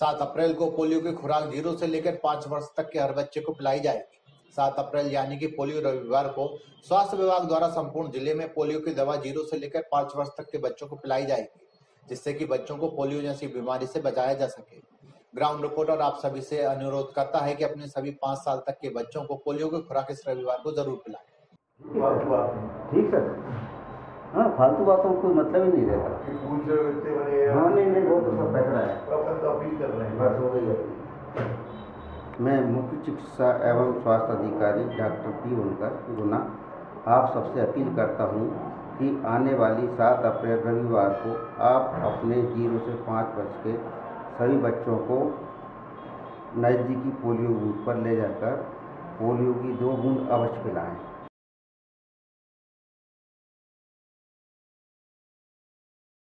अप्रैल को पोलियो की खुराक ज़ीरो से लेकर पाँच वर्ष तक के हर बच्चे को पिलाई जाएगी। सात अप्रैल यानी कि पोलियो रविवार को स्वास्थ्य विभाग द्वारा संपूर्ण ज़िले में पोलियो की दवा ज़ीरो से लेकर पाँच वर्ष तक के बच्चों को पिलाई जाएगी जिससे कि बच्चों को पोलियो जैसी बीमारी से बचाया जा सके। ग्राउंड रिपोर्टर आप सभी से अनुरोध करता है कि अपने सभी पाँच साल तक के बच्चों को पोलियो की खुराक इस रविवार को ज़रूर पिलाएँ। बात ठीक सर। हाँ फालतू बातों को मतलब ही नहीं रहता हो हाँ नहीं नहीं वो तो सब फैसला है अपन तो अपील कर रहे हैं बस हो गई है मैं मुख्य चिकित्सा एवं स्वास्थ्य अधिकारी डॉक्टर पी उनकर गुना आप सबसे अपील करता हूँ कि आने वाली सात अप्रैल रविवार को आप अपने ज़ीरो से पाँच वर्ष के सभी बच्चों को नज़दीकी पोलियो बूथ पर ले जाकर पोलियो की दो बूंद अवश्य पिलाएँ।